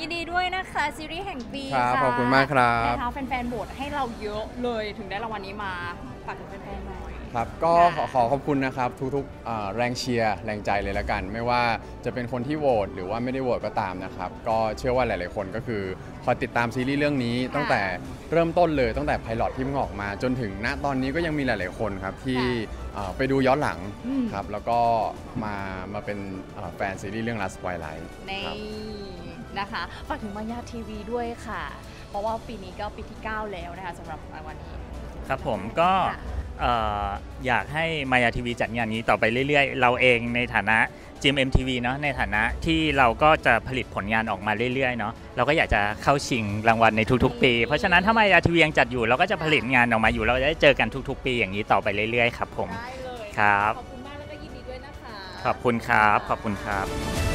ยินดีด้วยนะคะซีรีส์แห่งปีครับะขอบคุณมากครับ นะคะแฟนๆโหวตให้เราเยอะเลยถึงได้รางวัลนี้มาฝากถึงแฟนๆหน่อย ครับก็ขอค่ะ ขอขอบคุณนะครับทุกๆอ่าแรงเชียร์แรงใจเลยละกัน ไม่ว่าจะเป็นคนที่โหวตหรือว่าไม่ได้โหวตก็ตามนะครับ ก็เชื่อว่าหลาย ๆ คนก็คือคอยติดตามซีรีส์เรื่องนี้ ตั้งแต่เริ่มต้นเลยตั้งแต่ไพลอตที่เพิ่งออกมา จนถึงณตอนนี้ก็ยังมีหลาย ๆ คนครับที่อ่าไปดูย้อนหลังอืม ครับแล้วก็มามาเป็นอ่าแฟนซีรีส์เรื่อง Last Twilight ในครับ นะคะฝากถึงมายาทีวีด้วยค่ะ เพราะว่าปีนี้ก็ปีที่ 9 แล้วนะคะสำหรับรางวัลนี้ ครับผมก็ค่ะเอ่ออยากให้มายาทีวีจัดงานนี้ต่อไปเรื่อยๆ เราเองในฐานะ GMMTV เนาะในฐานะที่เราก็จะผลิตผลงานออกมาเรื่อยๆเนาะเราก็อยากจะเข้าชิงรางวัลในทุกๆ ปี เพราะฉะนั้นถ้ามายาทีวียังจัดอยู่เราก็จะผลิตงานออกมาอยู่ เราจะได้เจอกันทุกๆ ปีอย่างนี้ต่อไปเรื่อยๆ ครับผม ได้เลยครับ ขอบคุณมากแล้วก็ยินดีด้วยนะคะ ขอบคุณครับ ขอบคุณครับ